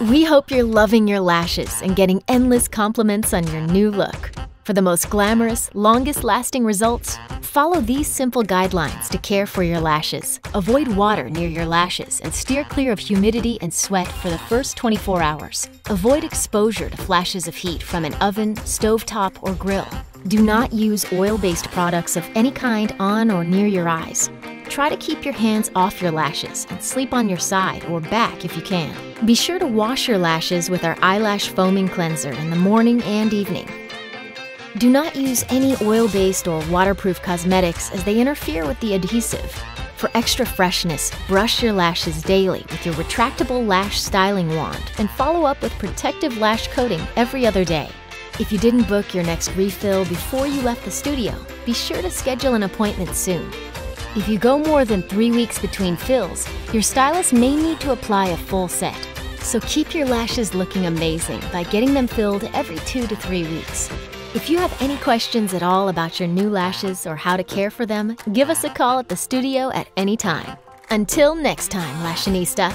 We hope you're loving your lashes and getting endless compliments on your new look. For the most glamorous, longest lasting results, follow these simple guidelines to care for your lashes. Avoid water near your lashes and steer clear of humidity and sweat for the first 24 hours. Avoid exposure to flashes of heat from an oven, stovetop, or grill. Do not use oil based products of any kind on or near your eyes. Try to keep your hands off your lashes and sleep on your side or back if you can. Be sure to wash your lashes with our eyelash foaming cleanser in the morning and evening. Do not use any oil based or waterproof cosmetics as they interfere with the adhesive. For extra freshness, brush your lashes daily with your retractable lash styling wand and follow up with protective lash coating every other day. If you didn't book your next refill before you left the studio, be sure to schedule an appointment soon. If you go more than three weeks between fills, your stylist may need to apply a full set. So keep your lashes looking amazing by getting them filled every two to three weeks. If you have any questions at all about your new lashes or how to care for them, give us a call at the studio at any time. Until next time, Lashionista.